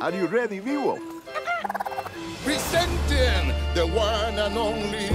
Are you ready, Vivo? Presenting the one and only